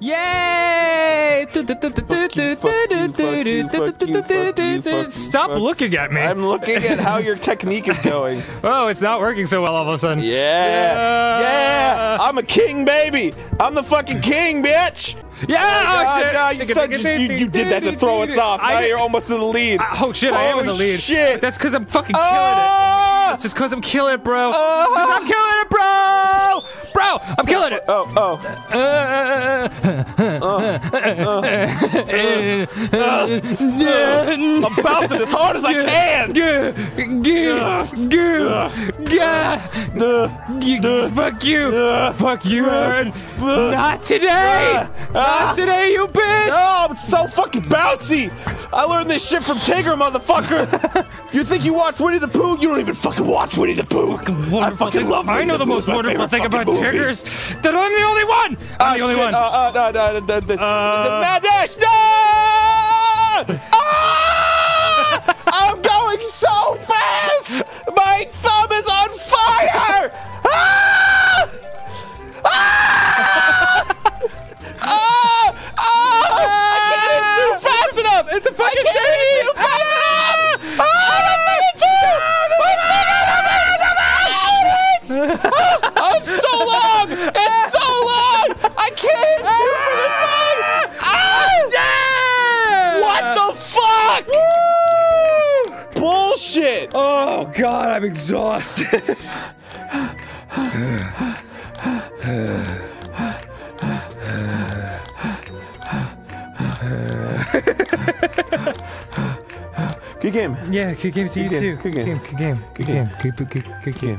Yay! Stop looking at me. I'm looking at how your technique is going. Oh, it's not working so well all of a sudden. Yeah. Yeah. I'm a king, baby. I'm the fucking king, bitch. Yeah! Oh, oh shit! God, you, thought you, you- did that to throw us off. Now you're almost in the lead. Oh shit, I am in the Oh, lead. shit. That's because I'm fucking oh. killing it. That's just because I'm killing it, bro. 'Cause I'm killing it, bro! Oh. Bro, I'm killing it! Oh, oh. Uh, uh, uh, I'm bouncing as hard as I can. Fuck you! Fuck you, Arin! Not today! Not today, you bitch! So fucking bouncy. I learned this shit from Tigger, motherfucker. you think you watch Winnie the Pooh? You don't even fucking watch Winnie the Pooh. I fucking thing- love I Winnie know the most wonderful thing about movie. Tiggers that I'm the only one. I'm Ah, the only shit. one. Uh, uh, no, no, no, the, the, Uh, Dash. No! Ah! I'm going so fast. My thumb is on fire. Fuck? Bullshit! Oh god, I'm exhausted. Good game. yeah, good game to you game, too. good game. Good game. Good game. Good game. Good game. Good game.